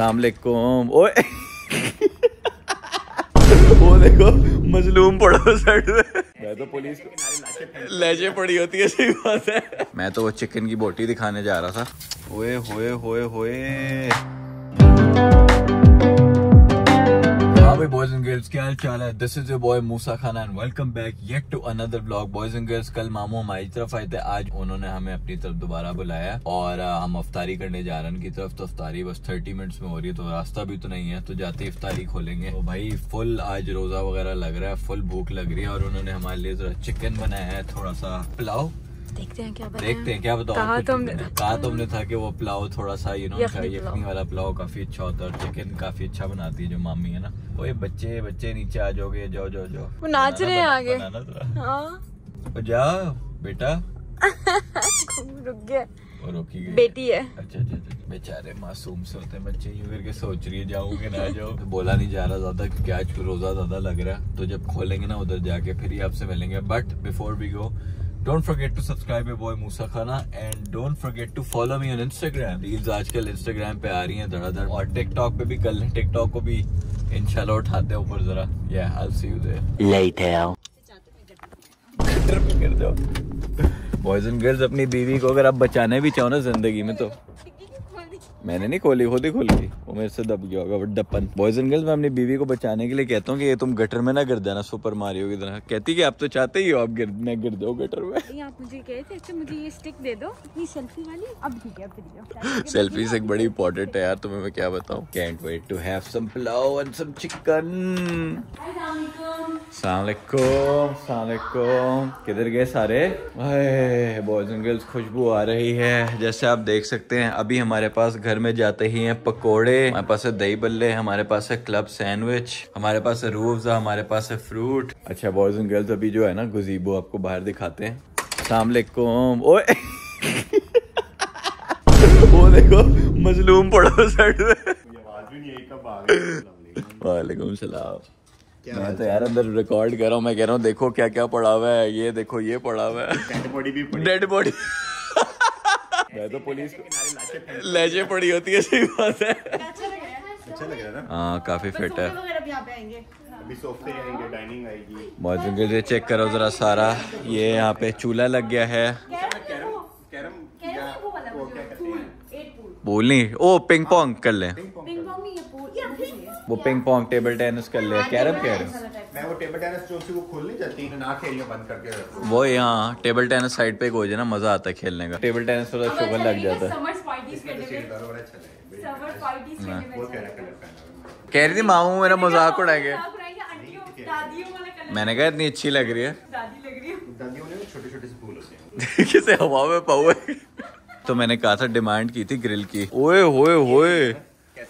सलामकुम ओए। वो देखो मजलूम पड़ो साइड में मैं तो पुलिस लहजे पड़ी होती है सही बात है। मैं तो वो चिकन की बोटी दिखाने जा रहा था। ओए होए होए होए। गर्ल्स क्या हाल चाल है? This is your boy Moosa Khan and welcome back yet to another blog boys and girls कल मामू हमारी तरफ़ आए थे। आज उन्होंने हमें अपनी तरफ़ दोबारा बुलाया और हम अफ्तारी करने जा रहे हैं उनकी तरफ़। तो अफ्तारी बस थर्टी मिनट्स में हो रही है तो रास्ता भी तो नहीं है तो जाते ही खोलेंगे। तो भाई फुल आज रोजा वगैरह लग रहा है फुल भूख लग रही है और उन्होंने हमारे लिए जरा चिकन बनाया है, थोड़ा सा पुलाव। देखते हैं क्या देखते हैं क्या बताओ कहा तुमने कहा तुमने था कि वो पुलाव थोड़ा सा यू नो यखनी वाला पुलाव काफ़ी अच्छा होता है और चिकन काफ़ी अच्छा बनाती है जो मामी है ना। ओए बच्चे बच्चे नीचे आ जाओगे जाओ जाओ जाओ। वो नाच रहे हैं आगे। हाँ। जाओ बेटा। रुक गया वो रोकी गई। बेटी है। अच्छा अच्छा अच्छा। बेचारे मासूम से होते हैं बच्चे। यूँ करके सोच रही है जाऊँगे ना जाओ। तो बोला नहीं जा रहा ज़्यादा क्योंकि आज रोजा ज़्यादा लग रहा है। तो जब खोलेंगे ना उधर जाके फिर ही आपसे मिलेंगे। But before we go don't forget to subscribe a boy Moosa Khana and don't forget to follow me on Instagram reels आजकल इंस्टाग्राम पे आ रही हैं धड़ाधड़। और टिकटॉक पे भी कर लें टिकटॉक को भी इंशाल्लाह उठाते हैं ऊपर जरा। या I see you there Later. Gutter पे कर दो। बॉयज़ एंड गर्ल्स अपनी बीवी को अगर आप बचाने भी चाहो ना ज़िंदगी में तो मैंने नहीं खोली खुद ही खोली। वो मेरे से दब गया होगा बट डप्पन। बॉयज़ एंड गर्ल्स मैं अपनी बीवी को बचाने के लिए कहता हूँ कि ये तुम गटर में ना गिर देना सुपर मारियो की तरह। कहती कि आप तो चाहते ही हो आप गिर न गिर दो गटर में। ये आप मुझे कहे थे अच्छा मुझे ये स्टिक दे दो। अपनी सेल्फी वाली? अब ठीक है सेल्फी से एक बड़ी इंपॉर्टेंट है यार तुम्हें मैं क्या बताऊँ? Can't wait to have some pulao and some chicken सलामकुम सलामकुम किधर गए सारे? बॉयज़ एंड गर्ल्स खुशबू आ रही है। जैसे आप देख सकते हैं अभी हमारे पास घर में जाते ही हैं पकोड़े। हमारे पास है दही बल्ले हमारे पास है क्लब सैंडविच हमारे पास है रूह हमारे पास है फ्रूट अच्छा बॉयज़ एंड गर्ल्स अभी जो है ना गुजीबो आपको बाहर दिखाते हैं। सलामकुम ओए! वो देखो मजलूम पड़ो साइड में वालेकुम सलाम। मैं तो यार अंदर रिकॉर्ड कर रहा हूँ मैं कह रहा हूँ देखो क्या क्या पड़ा हुआ है ये देखो ये पड़ा हुआ है। डेड बॉडी भी पड़ी। डेड बॉडी मैं तो पुलिस को लेजे पड़ी होती है सही बात है। अच्छा लग रहा है। हाँ काफ़ी फिट है। अभी सोफे आएँगे डाइनिंग आएगी। मौजूद ये चेक करो जरा सारा। ये यहाँ पे चूल्हा लग गया है। कैरम कैरम या वो क्या कहते हैं? बोलनी ओ पिंग पोंग कर ले। वो पिंग पोंग टेबल टेनिस कर ले। कैरम कह रहे मैं वो टेबल टेनिस जो उसी को खोल नहीं जाती है ना खेलियो बंद करके वो यहाँ टेबल टेनिस साइड पे हो जाए ना मज़ा आता है खेलने का। टेबल टेनिस थोड़ा शुगर लग जाता है। इसमें तो सीट और बड़ा अच्छा लगेगा वो कह रहा कलर पहना कह रही थी मामू मेरा मज़ाक उड़ाएँगे। मैंने कहा इतनी अच्छी लग रही है। दादियों ने छोटे छोटे से फूल होते हैं। किसे हवा में पाओ तो मैंने कहा था डिमांड की थी ग्रिल की। ओए होए होए।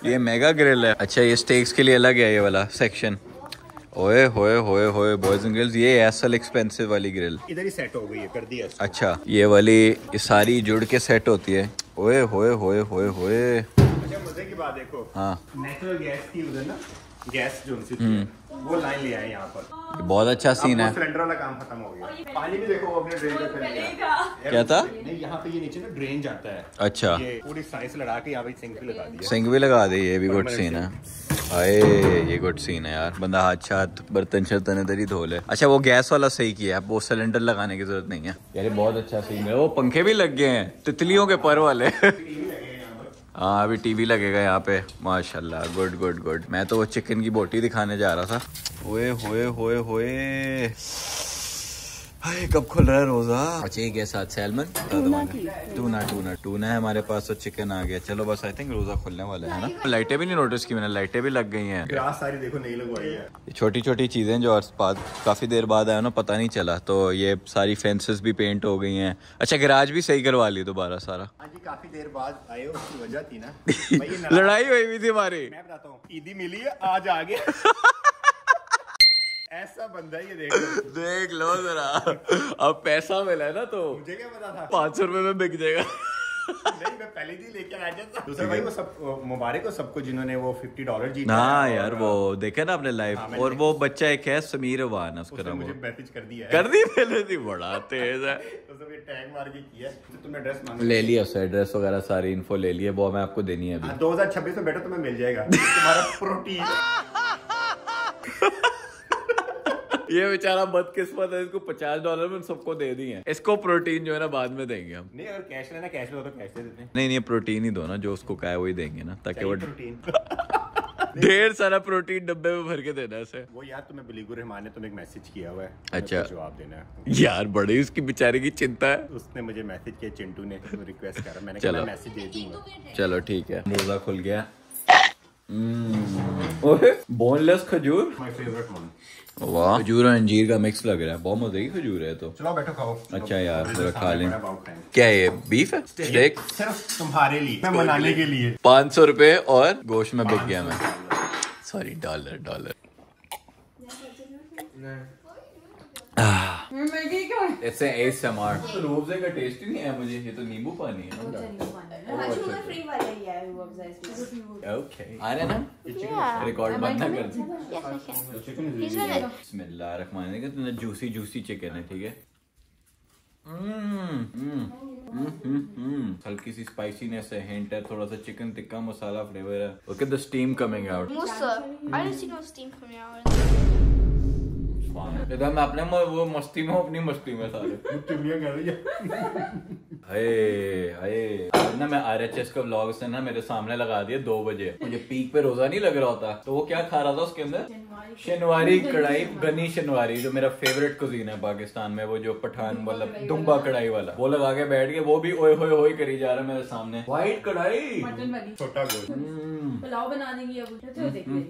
ये मेगा ग्रिल है। अच्छा ये स्टेक्स के लिए अलग है ये वाला सेक्शन ओए होए होए होए बॉयज़ एंड गर्ल्स ये असल एक्सपेंसिव वाली ग्रिल इधर ही सेट हो गई है कर दिया। अच्छा ये वाली ये सारी जुड़ के सेट होती है। ओए होए होए होए होए। अच्छा मज़े की बात देखो। हाँ। नेचुरल गैस की उधर ना गैस जो उनसी थी वो लाइन ले आए यहाँ पर। बहुत अच्छा सीन है। सिलेंडर वाला काम खत्म हो गया। पानी भी देखो वो अपने ड्रेन पे फैल गया। क्या था? नहीं यहाँ पे ये नीचे ना ड्रेन जाता है। अच्छा। ये पूरी साइंस लड़ा के यहाँ पे सिंक भी लगा दिया। सिंक भी लगा दी ये भी गुड सीन है। आए ये गुड सीन है यार। बंदा हाथ छात बर्तन शर्तन इधर ही धो ले। अच्छा वो गैस वाला सही किया है। वो सिलेंडर लगाने की ज़रूरत नहीं है। यार बहुत अच्छा सीन है। वो पंखे भी लग गए हैं। तितलियों के पर वाले। हाँ अभी टीवी लगेगा यहाँ पे। माशाल्लाह गुड गुड गुड मैं तो वो चिकन की बोटी दिखाने जा रहा था। ओए, होए होए होए। हाय कब खुल रहा है रोजा? अच्छा ये के साथ सैलमन? टूना टूना टूना है हमारे पास तो चिकन आ गया। चलो बस आई थिंक रोजा खुलने वाला है ना? लाइटें भी नहीं नोटिस की मैंने लाइटें भी लग गई हैं। ग्रास सारी देखो नहीं लगवाई है। छोटी छोटी चीज़ें जो बाद काफ़ी देर बाद आया ना पता नहीं चला। तो ये सारी फेंसेस भी पेंट हो गई हैं। अच्छा गैराज भी सही करवा ली दोबारा सारा। काफ़ी देर बाद आए हो उसकी वजह थी ना। लड़ाई हुई हुई थी हमारी। मैं बताता हूँ ईदी मिली है आज आ गया। ऐसा बंदा ये देख देख लो जरा। अब पैसा मिला है ना तो मुझे क्या पता था? पाँच सौ रुपए में बिक जाएगा। नहीं मैं पहले ही लेके आ जाता दूसरा भाई वो सब मुबारक हो सबको जिन्होंने वो 50 डॉलर जीता हाँ। यार वो देखे ना लाइव हाँ, और वो बच्चा एक है समीर अवान है उसका नाम मुझे। मैसेज कर दिया कर दी पहले थी बड़ा तेज है। उसने टैग मार के किया तो तुमने ड्रेस मांगी। ले लिया उससे एड्रेस वगैरह सारी इन्फो ले ली है वो मैं आपको देनी है अभी। हाँ, 2026 में बेटा तुम्हें मिल जाएगा। तुम्हारा प्रोटीन ये बेचारा बदकिस्मत है इसको पचास डॉलर में सबको दे दिए। इसको प्रोटीन जो है ना बाद में देंगे हम। नहीं अगर कैश लेना कैश लो तो कैश दे देते हैं। नहीं नहीं प्रोटीन ही दो ना जो उसको कहा है वही देंगे ना ताकि वो प्रोटीन ढेर सारा प्रोटीन डब्बे में भर के देना इसे वो यार तुम्हें बिलीगुर रहमान ने तुम्हें एक मैसेज किया हुआ है। अच्छा। जवाब देना है। यार बड़ी उसकी बेचारे की चिंता है। उसने मुझे मैसेज किया चिंटू ने रिक्वेस्ट करा। मैंने चलो। कहा मैं मैसेज दे दूँगा। चलो ठीक है। रोजा खुल गया। बोनलेस खजूर माय फेवरेट वन वाह। खजूर और अंजीर का मिक्स लग रहा है। बहुत मज़े की खजूर है तो। चलो बैठो खाओ। अच्छा यार, जरा खा लें। क्या ये? बीफ है? स्टेक सिर्फ़ तुम्हारे लिए मैं मनाने के लिए। पाँच सौ रुपए और गोश्त में बिक गया मैं। सॉरी डॉलर डॉलर ऐसे एसएमआर तो का टेस्ट ही नहीं है मुझे। ये तो नींबू पानी है ओके आ रहे ना? रिकॉर्ड बंद ना कर दे बिस्मिल्लाह रहमान रहीम जूसी जूसी चिकन है ठीक है? हम्म, हम्म, हम्म, हम्म, हम्म। हल्की सी स्पाइसीनेस है हिंट है थोड़ा सा चिकन टिक्का मसाला फ्लेवर है। Okay the steam coming out I didn't see no steam coming out. इधर मैं अपने म- वो मस्ती में हूँ, अपनी मस्ती में सारे। टिमलियाँ कर रही है हाय हाय। आज ना मैं आर एच एस का व्लॉग से ना मेरे सामने लगा दिया दो बजे। मुझे पीक पे रोजा नहीं लग रहा होता। तो वो क्या खा रहा था उसके अंदर? शनवारी कढ़ाई गनी शनवारी जो मेरा फेवरेट कुजीन है पाकिस्तान में वो जो पठान वाला दुम्बा कढ़ाई वाला। वो लगा के बैठ गए वो भी ओए होए होए करी जा रहा है मेरे सामने। व्हाइट कढ़ाई छोटा गोश्त हम्म, पुलाव बना देंगी अब तो हम्म,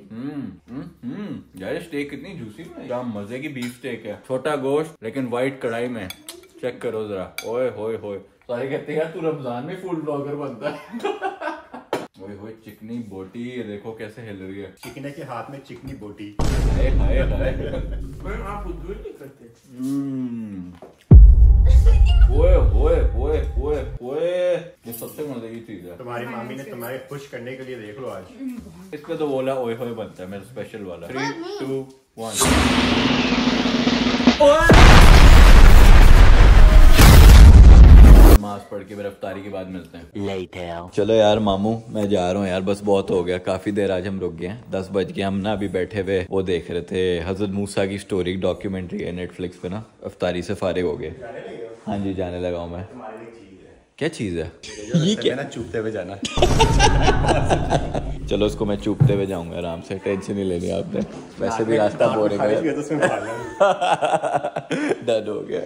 हम्म, हम्म। यार स्टेक कितनी जूसी है। क्या मज़े की बीफ स्टेक है। छोटा गोश्त लेकिन व्हाइट कढ़ाई में। चेक करो जरा। ओए होए होए। सारे कहते हैं तू रमज़ान में फ़ूड ब्लॉगर बनता है। ओए होए चिकनी बोटी। ये देखो कैसे हिल रही है। चिकने के हाथ में चिकनी बोटी। हाय हाय हाय। आप नहीं करते हम्म। ओए होए होए होए होए ये सबसे मज़े की चीज़ है तुम्हारी मामी ने तुम्हारे खुश करने के लिए देख लो आज। इस पे तो बोला ओए होए बनता है मेरा स्पेशल वाला। थ्री टू वन नमाज़ पढ़ के गिरफ्तारी के बाद मिलते हैं। चलो यार मामू मैं जा रहा हूँ यार बस बहुत हो गया। काफ़ी देर आज हम रुक गए हैं। दस बज गए हम ना अभी बैठे हुए वो देख रहे थे हज़रत मूसा की स्टोरी डॉक्यूमेंट्री है नेटफ्लिक्स पे ना। अफ्तारी से फारिग हो गए। हाँ? जी जाने लगा हूँ मैं। क्या चीज़ है? ये क्या? ना चूपते हुए जाना। चलो उसको मैं चुपते हुए जाऊँगा आराम से टेंशन नहीं लेनी आपने। वैसे भी रास्ता बोरिंग है। तो उसमें खा लेंगे। डन हो गया।